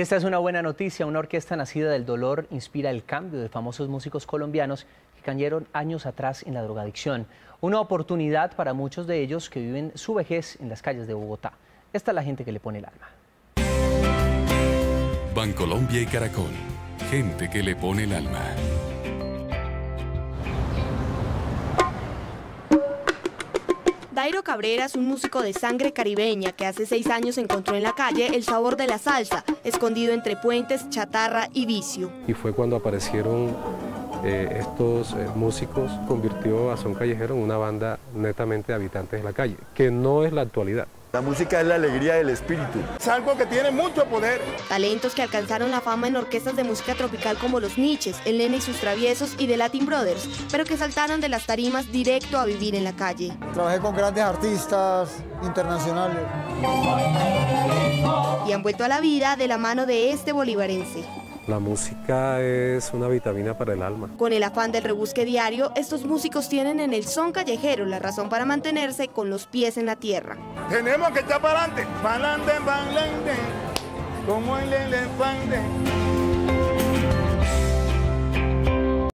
Esta es una buena noticia. Una orquesta nacida del dolor inspira el cambio de famosos músicos colombianos que cayeron años atrás en la drogadicción. Una oportunidad para muchos de ellos que viven su vejez en las calles de Bogotá. Esta es la gente que le pone el alma. Bancolombia y Caracol. Gente que le pone el alma. Dairo Cabrera es un músico de sangre caribeña que hace seis años encontró en la calle el sabor de la salsa, escondido entre puentes, chatarra y vicio. Y fue cuando aparecieron eh, estos eh, músicos, convirtió a Son Callejero en una banda netamente de habitantes de la calle, que no es la actualidad. La música es la alegría del espíritu. Es algo que tiene mucho poder. Talentos que alcanzaron la fama en orquestas de música tropical como Los Niches, El Nene y sus Traviesos y The Latin Brothers, pero que saltaron de las tarimas directo a vivir en la calle. Trabajé con grandes artistas internacionales. Y han vuelto a la vida de la mano de este bolivarense. La música es una vitamina para el alma. Con el afán del rebusque diario, estos músicos tienen en el son callejero la razón para mantenerse con los pies en la tierra. Tenemos que estar para adelante, para adelante, para adelante, como el elefante.